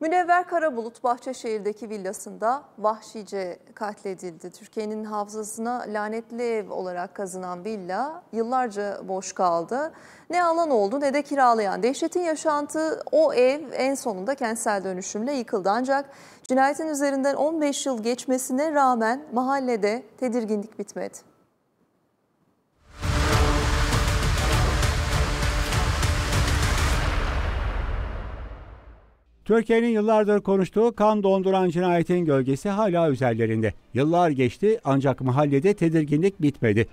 Münevver Karabulut Bahçeşehir'deki villasında vahşice katledildi. Türkiye'nin hafızasına lanetli ev olarak kazınan villa yıllarca boş kaldı. Ne alan oldu ne de kiralayan. Dehşetin yaşantığı o ev en sonunda kentsel dönüşümle yıkıldı. Ancak cinayetin üzerinden 15 yıl geçmesine rağmen mahallede tedirginlik bitmedi. Türkiye'nin yıllardır konuştuğu kan donduran cinayetin gölgesi hala üzerlerinde. Yıllar geçti ancak mahallede tedirginlik bitmedi.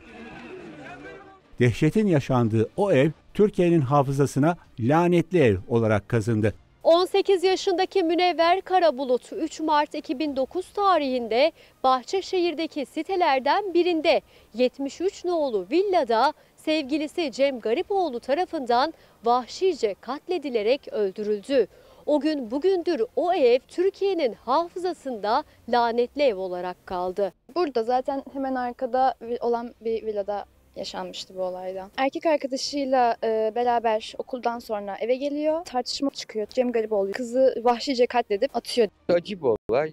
Dehşetin yaşandığı o ev Türkiye'nin hafızasına lanetli ev olarak kazındı. 18 yaşındaki Münevver Karabulut 3 Mart 2009 tarihinde Bahçeşehir'deki sitelerden birinde 73 nolu villada sevgilisi Cem Garipoğlu tarafından vahşice katledilerek öldürüldü. O gün bugündür o ev Türkiye'nin hafızasında lanetli ev olarak kaldı. Burada zaten hemen arkada olan bir villada yaşanmıştı bu olayda. Erkek arkadaşıyla e, beraber okuldan sonra eve geliyor. Tartışma çıkıyor. Cem Garipoğlu kızı vahşice katledip atıyor. Acı bir olay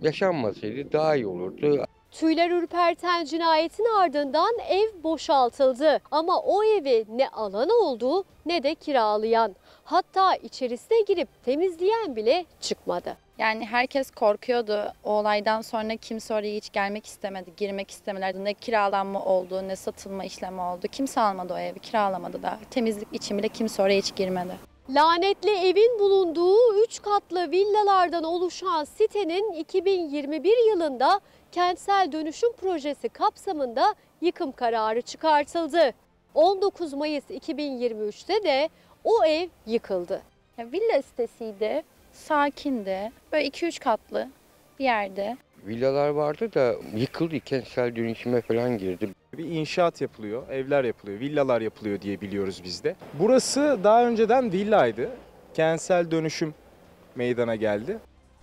yaşanmasaydı daha iyi olurdu. Tüyler ürperten cinayetin ardından ev boşaltıldı. Ama o evi ne alan oldu ne de kiralayan. Hatta içerisine girip temizleyen bile çıkmadı. Yani herkes korkuyordu. O olaydan sonra kimse oraya hiç gelmek istemedi, girmek istemedilerdi. Ne kiralanma oldu, ne satılma işlemi oldu. Kimse almadı o evi, kiralamadı da. Temizlik için bile kimse oraya hiç girmedi. Lanetli evin bulunduğu 3 katlı villalardan oluşan sitenin 2021 yılında kentsel dönüşüm projesi kapsamında yıkım kararı çıkartıldı. 19 Mayıs 2023'te de o ev yıkıldı. Ya, villa sitesiydi, sakindi. Böyle 2-3 katlı bir yerde. Villalar vardı da yıkıldı, kentsel dönüşüme falan girdi. Bir inşaat yapılıyor, evler yapılıyor, villalar yapılıyor diye biliyoruz biz de. Burası daha önceden villaydı. Kentsel dönüşüm meydana geldi.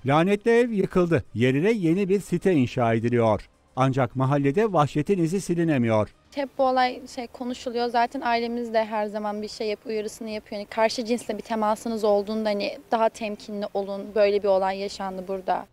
Lanetli ev yıkıldı. Yerine yeni bir site inşa ediliyor. Ancak mahallede vahşetin izi silinemiyor. Hep bu olay şey konuşuluyor. Zaten ailemiz de her zaman bir şey yap, uyarısını yapıyor. Yani karşı cinsle bir temasınız olduğunda hani daha temkinli olun. Böyle bir olay yaşandı burada.